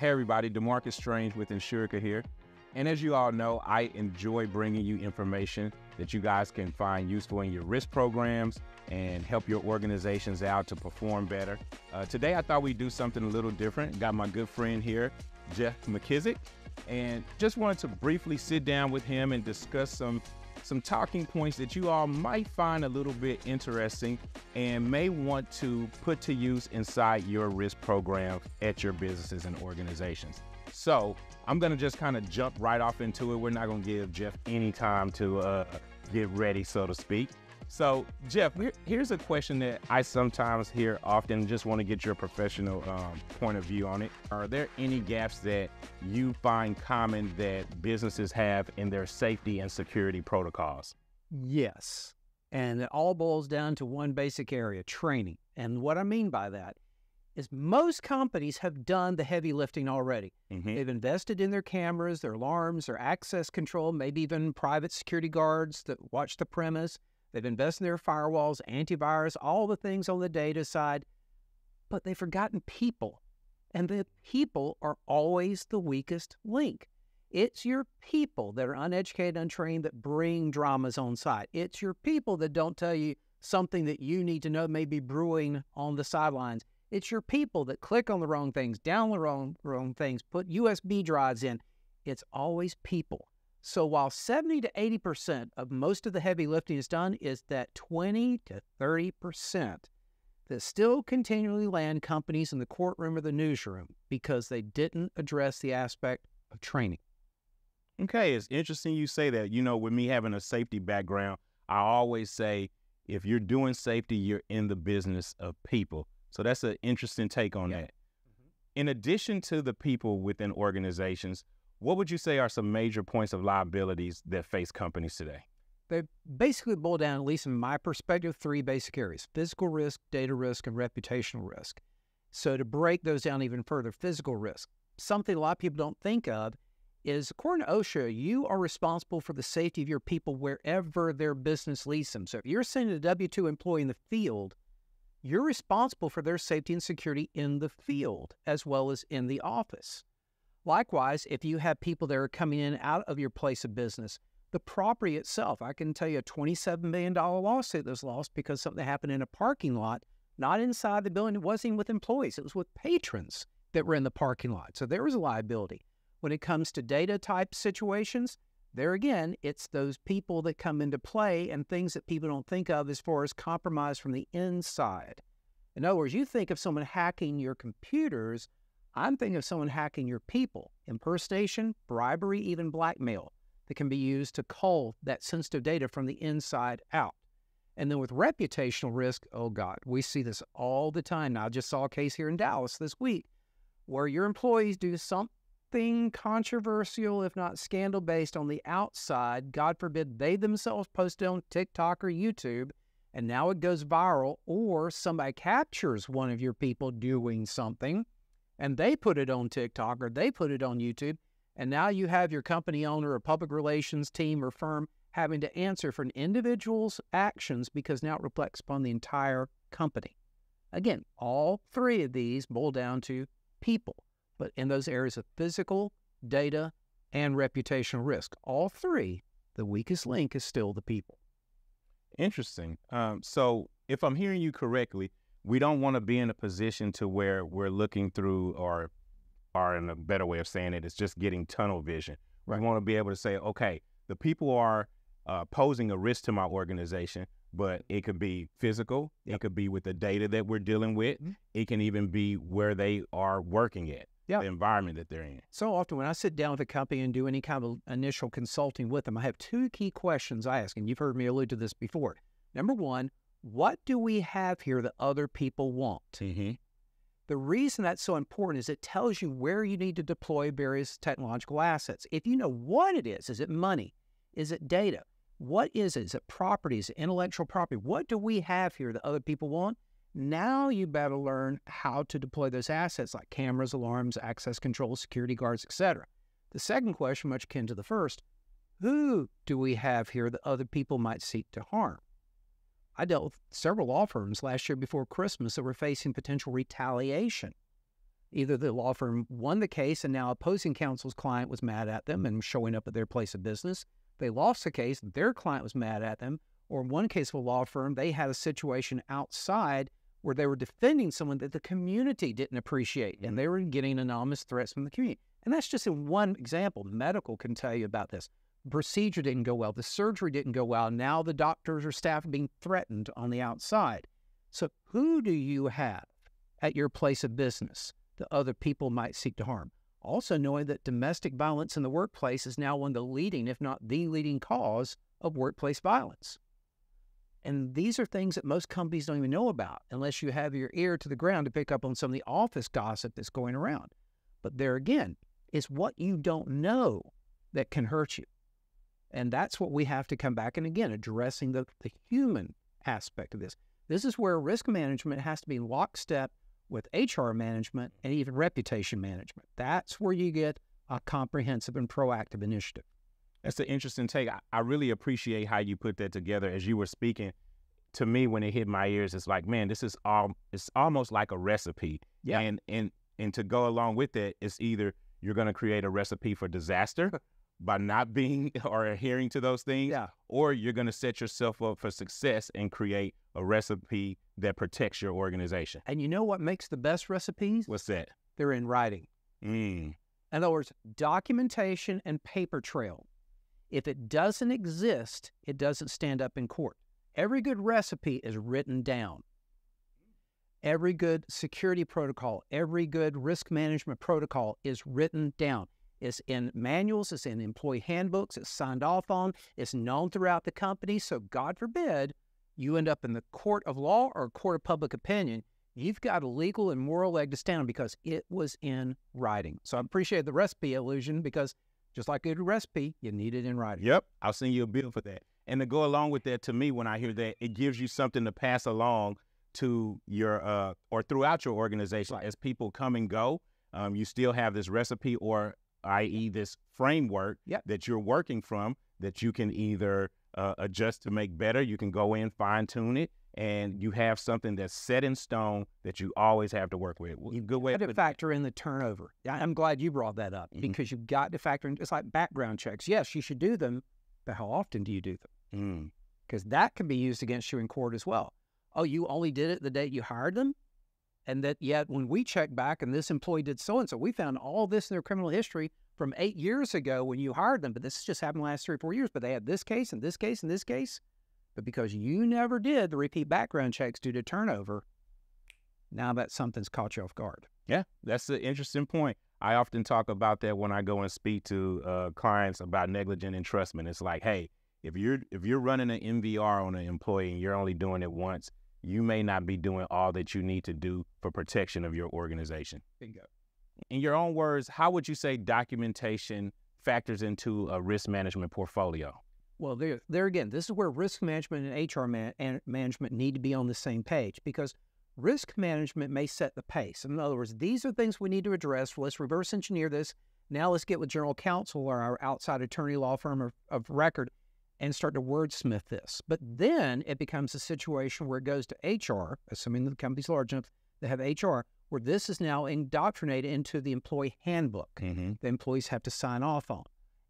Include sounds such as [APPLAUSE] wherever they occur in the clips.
Hey everybody, Demarcus Strange with Insurica here. And as you all know, I enjoy bringing you information that you guys can find useful in your risk programs and help your organizations out to perform better. Uh, today, I thought we'd do something a little different. Got my good friend here, Jeff McKissack, and just wanted to briefly sit down with him and discuss some some talking points that you all might find a little bit interesting and may want to put to use inside your risk program at your businesses and organizations. So I'm to just kind of jump right off into it. We're not to give Jeff any time to uh, get ready, so to speak. So, Jeff, here, here's a question that I sometimes hear often. Just want to get your professional um, point of view on it. Are there any gaps that you find common that businesses have in their safety and security protocols? Yes. And it all boils down to one basic area training. And what I mean by that is most companies have done the heavy lifting already. Mm-hmm. They've invested in their cameras, their alarms, their access control, maybe even private security guards that watch the premise. They've invested in their firewalls, antivirus, all the things on the data side, but they've forgotten people. And the people are always the weakest link. It's your people that are uneducated, untrained, that bring dramas on site. It's your people that don't tell you something that you need to know may be brewing on the sidelines. It's your people that click on the wrong things, down the wrong, wrong things, put USB drives in. It's always people. So while 70 to 80% of most of the heavy lifting is done, is that 20 to 30% that still continually land companies in the courtroom or the newsroom because they didn't address the aspect of training. Okay, it's interesting you say that. You know, with me having a safety background, I always say if you're doing safety, you're in the business of people. So that's an interesting take on yeah. that. Mm-hmm. In addition to the people within organizations, what would you say are some major points of liabilities that face companies today? They basically boil down, at least in my perspective, three basic areas physical risk, data risk, and reputational risk. So, to break those down even further, physical risk, something a lot of people don't think of is according to OSHA, you are responsible for the safety of your people wherever their business leads them. So, if you're sending a W 2 employee in the field, you're responsible for their safety and security in the field as well as in the office. Likewise, if you have people that are coming in out of your place of business, the property itself, I can tell you a $27 million lawsuit was lost because something happened in a parking lot, not inside the building. It wasn't even with employees, it was with patrons that were in the parking lot. So there was a liability. When it comes to data type situations, there again, it's those people that come into play and things that people don't think of as far as compromise from the inside. In other words, you think of someone hacking your computers I'm thinking of someone hacking your people, impersonation, bribery, even blackmail that can be used to cull that sensitive data from the inside out. And then with reputational risk, oh God, we see this all the time. Now, I just saw a case here in Dallas this week where your employees do something controversial, if not scandal based, on the outside. God forbid they themselves post it on TikTok or YouTube, and now it goes viral, or somebody captures one of your people doing something and they put it on TikTok or they put it on YouTube. And now you have your company owner or public relations team or firm having to answer for an individual's actions because now it reflects upon the entire company. Again, all three of these boil down to people, but in those areas of physical, data, and reputational risk, all three, the weakest link is still the people. Interesting. Um, so, if I'm hearing you correctly, we don't want to be in a position to where we're looking through or or in a better way of saying it, it is just getting tunnel vision. Right. We want to be able to say, okay, the people are uh, posing a risk to my organization, but it could be physical, yep. it could be with the data that we're dealing with, mm-hmm. it can even be where they are working at. Yep. The environment that they're in. So often, when I sit down with a company and do any kind of initial consulting with them, I have two key questions I ask, and you've heard me allude to this before. Number one, what do we have here that other people want? Mm-hmm. The reason that's so important is it tells you where you need to deploy various technological assets. If you know what it is, is it money? Is it data? What is it? Is it property? Is it intellectual property? What do we have here that other people want? Now you better learn how to deploy those assets like cameras, alarms, access control, security guards, etc. The second question, much akin to the first, who do we have here that other people might seek to harm? I dealt with several law firms last year before Christmas that were facing potential retaliation. Either the law firm won the case and now opposing counsel's client was mad at them and showing up at their place of business. They lost the case, their client was mad at them. Or in one case of a law firm, they had a situation outside where they were defending someone that the community didn't appreciate and mm-hmm. they were getting anonymous threats from the community. And that's just in one example. Medical can tell you about this. Procedure didn't go well, the surgery didn't go well. Now the doctors or staff are being threatened on the outside. So, who do you have at your place of business that other people might seek to harm? Also, knowing that domestic violence in the workplace is now one of the leading, if not the leading cause of workplace violence. And these are things that most companies don't even know about unless you have your ear to the ground to pick up on some of the office gossip that's going around. But there again, it's what you don't know that can hurt you. And that's what we have to come back and again, addressing the, the human aspect of this. This is where risk management has to be lockstep with HR management and even reputation management. That's where you get a comprehensive and proactive initiative. That's an interesting take. I, I really appreciate how you put that together as you were speaking. To me, when it hit my ears, it's like, man, this is all. It's almost like a recipe. Yeah. And and and to go along with that, it's either you're going to create a recipe for disaster [LAUGHS] by not being [LAUGHS] or adhering to those things, Yeah. or you're going to set yourself up for success and create a recipe that protects your organization. And you know what makes the best recipes? What's that? They're in writing. Mm. In other words, documentation and paper trail. If it doesn't exist, it doesn't stand up in court. Every good recipe is written down. Every good security protocol, every good risk management protocol is written down. It's in manuals, it's in employee handbooks, it's signed off on, it's known throughout the company. So, God forbid you end up in the court of law or court of public opinion. You've got a legal and moral leg to stand on because it was in writing. So, I appreciate the recipe illusion because just like a good recipe, you need it in writing. Yep, I'll send you a bill for that. And to go along with that, to me, when I hear that, it gives you something to pass along to your uh, or throughout your organization Right. as people come and go. Um, you still have this recipe, or i.e., this framework Yep. that you're working from that you can either uh, adjust to make better. You can go in, fine tune it, and you have something that's set in stone that you always have to work with. You Good way got to factor in the turnover. I'm glad you brought that up Mhm. because you've got to factor in. It's like background checks. Yes, you should do them, but how often do you do them? Mm. Because that can be used against you in court as well. Oh, you only did it the day you hired them, and that yet when we checked back and this employee did so and so, we found all this in their criminal history from eight years ago when you hired them. But this just happened the last three or four years. But they had this case and this case and this case. But because you never did the repeat background checks due to turnover, now that something's caught you off guard. Yeah, that's an interesting point. I often talk about that when I go and speak to uh, clients about negligent entrustment. It's like, hey, if you're if you're running an MVR on an employee and you're only doing it once, you may not be doing all that you need to do for protection of your organization. Bingo. In your own words, how would you say documentation factors into a risk management portfolio? Well, there, there again, this is where risk management and HR man, and management need to be on the same page because risk management may set the pace. In other words, these are things we need to address. Let's reverse engineer this. Now let's get with general counsel or our outside attorney law firm of, of record and start to wordsmith this. But then it becomes a situation where it goes to HR, assuming the company's large enough to have HR, where this is now indoctrinated into the employee handbook Mm-hmm. the employees have to sign off on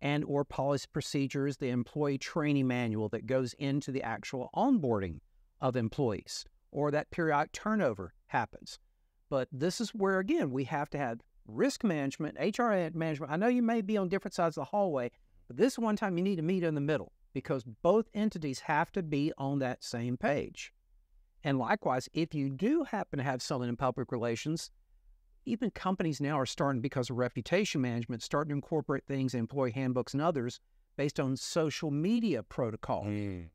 and or policy procedures the employee training manual that goes into the actual onboarding of employees or that periodic turnover happens but this is where again we have to have risk management hr management i know you may be on different sides of the hallway but this one time you need to meet in the middle because both entities have to be on that same page and likewise if you do happen to have someone in public relations even companies now are starting because of reputation management starting to incorporate things in employee handbooks and others based on social media protocol Mm.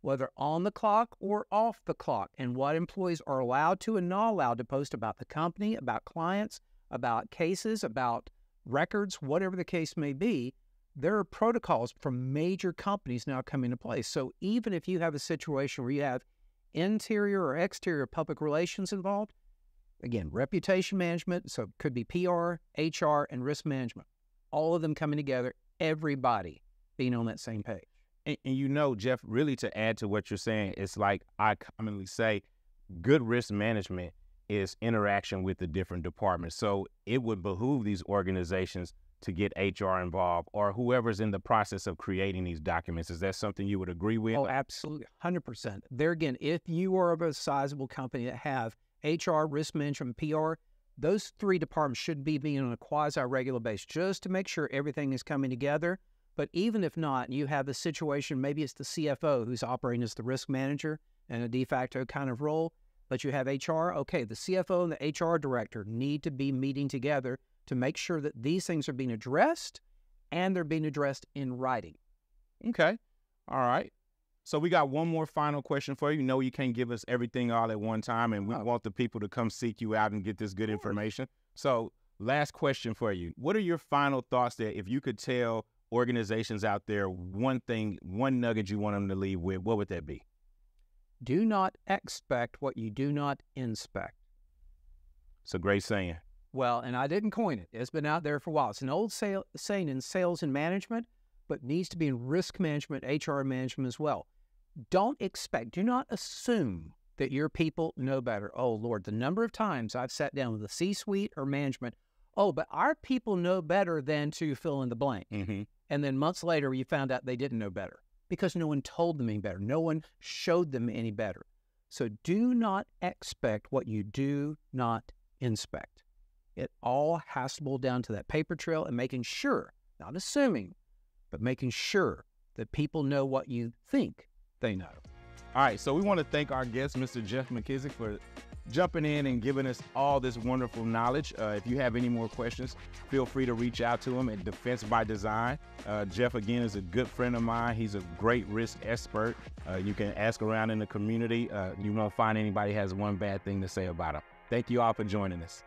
whether on the clock or off the clock and what employees are allowed to and not allowed to post about the company about clients about cases about records whatever the case may be there are protocols from major companies now coming into place so even if you have a situation where you have interior or exterior public relations involved again, reputation management, so it could be PR, HR, and risk management. All of them coming together, everybody being on that same page. And, and you know, Jeff, really to add to what you're saying, it's like I commonly say, good risk management is interaction with the different departments. So it would behoove these organizations to get HR involved or whoever's in the process of creating these documents. Is that something you would agree with? Oh, absolutely. 100%. There again, if you are of a sizable company that have HR, risk management, PR, those three departments should be being on a quasi regular basis just to make sure everything is coming together. But even if not, you have the situation, maybe it's the CFO who's operating as the risk manager in a de facto kind of role, but you have HR. Okay, the CFO and the HR director need to be meeting together to make sure that these things are being addressed and they're being addressed in writing. Okay. All right. So we got one more final question for you. You know you can't give us everything all at one time, and we oh. want the people to come seek you out and get this good information. So last question for you. What are your final thoughts that if you could tell organizations out there one thing, one nugget you want them to leave with, what would that be? Do not expect what you do not inspect. It's a great saying. Well, and I didn't coin it. It's been out there for a while. It's an old sale, saying in sales and management, but needs to be in risk management, HR management as well. Don't expect, do not assume that your people know better. Oh, Lord, the number of times I've sat down with the C suite or management, oh, but our people know better than to fill in the blank. Mm-hmm. And then months later, you found out they didn't know better because no one told them any better. No one showed them any better. So do not expect what you do not inspect. It all has to boil down to that paper trail and making sure, not assuming, but making sure that people know what you think they know. All right, so we want to thank our guest, Mr. Jeff McKissack, for jumping in and giving us all this wonderful knowledge. Uh, if you have any more questions, feel free to reach out to him at Defense by Design. Uh, Jeff, again, is a good friend of mine. He's a great risk expert. Uh, you can ask around in the community. Uh, you won't find anybody has one bad thing to say about him. Thank you all for joining us.